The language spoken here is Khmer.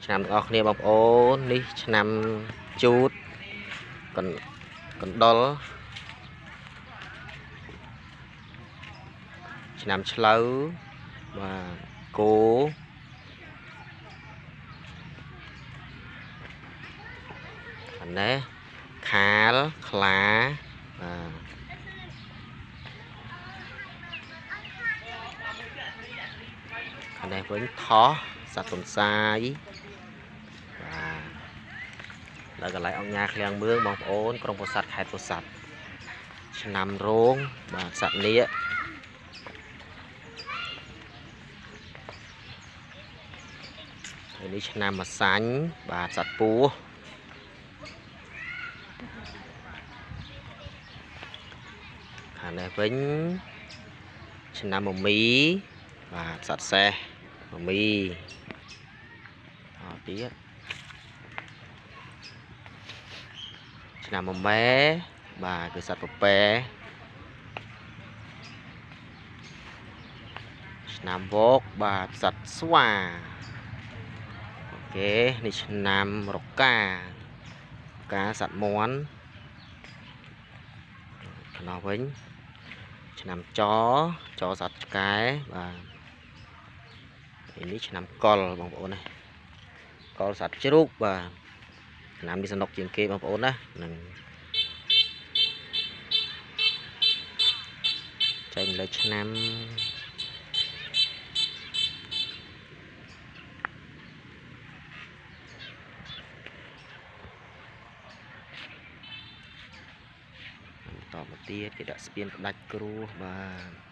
ឆ្នាំទាំងអស់គ្នាបងប្អូននេះឆ្នាំជូតកណ្កណ្ដុលឆ្នាំឆ្លូវបាទគោអានេះខាលខ្លាបាទខាងនេះវិញថោះសត្វទន្សាយ បាទដល់កន្លែងអង្គញាឃ្លាំងមឿងបងប្អូនក្រុងពោធិ៍សាត់ខេត្តពោធិ៍សាត់ឆ្នាំរោងបាទសត្វនាគហើយនេះឆ្នាំម្សាញ់បាទសត្វពស់ខាងនេះវិញឆ្នាំមមីបាទសត្វសេះមមីអត់ទៀត ឆ្នាំមមែបាទគឺសត្វពពែឆ្នាំវោកបាទសត្វស្វាអូខេនេះឆ្នាំរការកាសត្វមន់ខ្នោះវិញឆ្នាំចចសត្វឆ្កែបាទហើយនេះឆ្នាំកុលបងប្អូនណាកុលសត្វជ្រូកបាទ ឆ្នាំនេះសនុកជាងគេបងប្អូនណានឹងចែកលើឆ្នាំបន្តមកទៀតគេដាក់ស្ពានផ្ដាច់គ្រោះបាទ